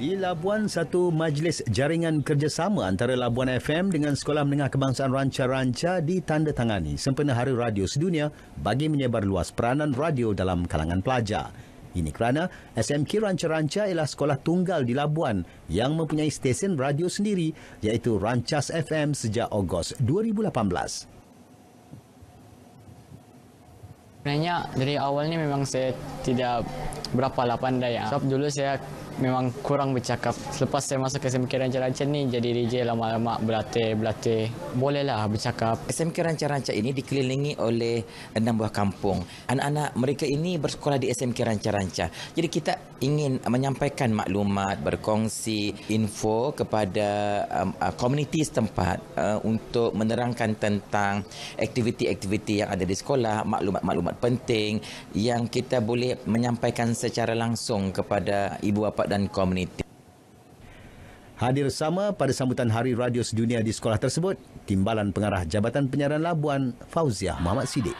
Di Labuan, satu majlis jaringan kerjasama antara Labuan FM dengan Sekolah Menengah Kebangsaan Ranca-Ranca ditandatangani sempena Hari Radio Sedunia bagi menyebar luas peranan radio dalam kalangan pelajar. Ini kerana SMK Ranca-Ranca ialah sekolah tunggal di Labuan yang mempunyai stesen radio sendiri iaitu Rancas FM sejak Ogos 2018. Sebenarnya dari awal ni memang saya tidak berapa lah pandai. Sebab dulu saya memang kurang bercakap. Selepas saya masuk ke SMK Ranca-Ranca ni jadi DJ lama-lama berlatih, berlatih. Bolehlah bercakap. SMK Ranca-Ranca ini dikelilingi oleh enam buah kampung. Anak-anak mereka ini bersekolah di SMK Ranca-Ranca. Jadi kita ingin menyampaikan maklumat, berkongsi info kepada um, uh, komuniti setempat uh, untuk menerangkan tentang aktiviti-aktiviti yang ada di sekolah, maklumat-maklumat penting yang kita boleh menyampaikan secara langsung kepada ibu bapa dan komuniti. Hadir sama pada sambutan Hari Radio Sedunia di sekolah tersebut, Timbalan Pengarah Jabatan Penyiaran Labuan, Fauziah Muhammad Siddiq.